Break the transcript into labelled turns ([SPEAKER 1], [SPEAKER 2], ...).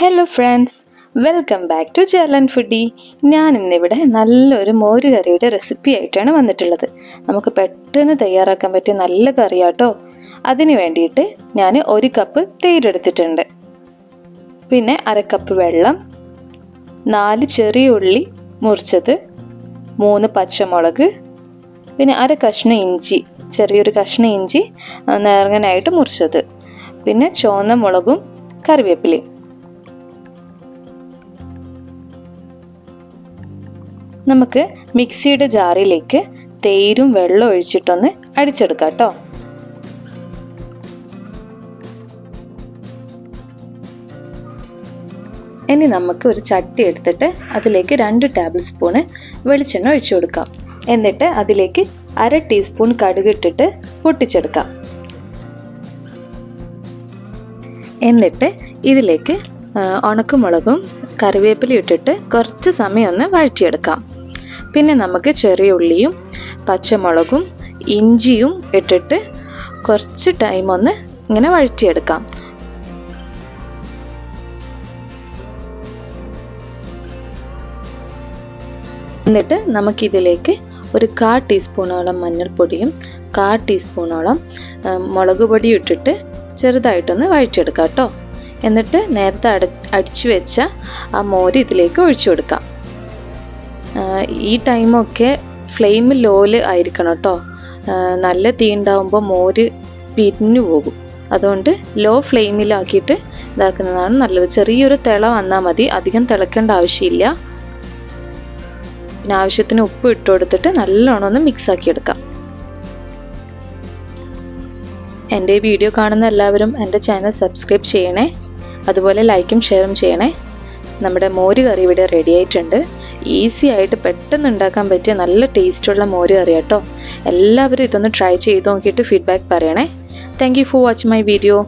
[SPEAKER 1] Hello friends welcome back to ജലൻ foodie ഞാൻ ഇന്നിവിടെ നല്ലൊരു മോര് കറിയുടെ റെസിപ്പി ആയിട്ടാണ് വന്നിട്ടുള്ളത്. നമുക്ക് പെട്ടെന്ന് തയ്യാറാക്കാൻ പറ്റിയ നല്ല കറിയാട്ടോ. അതിന് വേണ്ടിയിട്ട് ഞാൻ ഒരു കപ്പ് തേരെടുത്തിട്ടുണ്ട്. പിന്നെ അര കപ്പ് വെള്ളം നാല് ചെറിയ ഉള്ളി മുറിച്ചത് മൂന്ന് പച്ചമുളക് പിന്നെ അര കഷ്ണം ഇഞ്ചി ചെറിയൊരു കഷ്ണം ഇഞ്ചി നേർങ്ങനായിട്ട് മുറിച്ചത്. പിന്നെ ചുവന്ന മുളകും കറിവേപ്പിലയും. നമുക്ക് മിക്സിയുടെ ജാറിലേക്ക് തേരും വെള്ളം ഒഴിച്ചിട്ടൊന്ന് അടിച്ചെടുക്കാം കേട്ടോ. ഇനി നമുക്ക് ഒരു ചട്ടി എടുത്തിട്ട് അതിലേക്ക് രണ്ട് ടേബിൾ സ്പൂണ് വെളിച്ചെണ്ണ ഒഴിച്ചു കൊടുക്കാം. എന്നിട്ട് അതിലേക്ക് അര ടീസ്പൂൺ കടുക് ഇട്ടിട്ട് പൊട്ടിച്ചെടുക്കാം. എന്നിട്ട് ഇതിലേക്ക് ഉണക്കമുളകും കറിവേപ്പിലയും ഇട്ടിട്ട് കുറച്ച് സമയം ഒന്ന് വഴറ്റിയെടുക്കാം. പിന്നെ നമുക്ക് ചെറിയ ഉള്ളിയും പച്ചമുളകും ഇഞ്ചിയും ഇട്ടിട്ട് കുറച്ച് ടൈം ഒന്ന് ഇങ്ങനെ വഴറ്റിയെടുക്കാം. എന്നിട്ട് നമുക്കിതിലേക്ക് ഒരു കാ ടീസ്പൂണോളം മഞ്ഞൾപ്പൊടിയും കാ ടീസ്പൂണോളം മുളക് പൊടിയും ഇട്ടിട്ട് ചെറുതായിട്ടൊന്ന് വഴറ്റിയെടുക്കാം കേട്ടോ. എന്നിട്ട് നേരത്തെ അട അടിച്ചു വെച്ച ആ മോര് ഇതിലേക്ക് ഒഴിച്ചു കൊടുക്കാം. ഈ ടൈമൊക്കെ ഫ്ലെയിം ലോയിൽ ആയിരിക്കണം കേട്ടോ. നല്ല തീ ഉണ്ടാകുമ്പോൾ മോര് പിരിഞ്ഞു പോകും. അതുകൊണ്ട് ലോ ഫ്ലെയിമിലാക്കിയിട്ട് ഇതാക്കുന്നതാണ് നല്ലത്. ചെറിയൊരു തിള വന്നാൽ മതി. അധികം തിളക്കേണ്ട ആവശ്യമില്ല. പിന്നെ ആവശ്യത്തിന് ഉപ്പ് ഇട്ട് കൊടുത്തിട്ട് നല്ലോണം ഒന്ന് മിക്സ് ആക്കി എടുക്കാം. എന്റെ ഈ വീഡിയോ കാണുന്ന എല്ലാവരും എന്റെ ചാനൽ സബ്സ്ക്രൈബ് ചെയ്യണേ. അതുപോലെ ലൈക്കും ഷെയറും ചെയ്യണേ. നമ്മുടെ മോര് കറി ഇവിടെ റെഡി ആയിട്ടുണ്ട്. ഈസി ആയിട്ട് പെട്ടെന്ന് ഉണ്ടാക്കാൻ പറ്റിയ നല്ല ടേസ്റ്റുള്ള മോര് കറി കേട്ടോ. എല്ലാവരും ഇതൊന്ന് ട്രൈ ചെയ്ത് നോക്കിയിട്ട് ഫീഡ്ബാക്ക് പറയണേ. Thank you for watching my video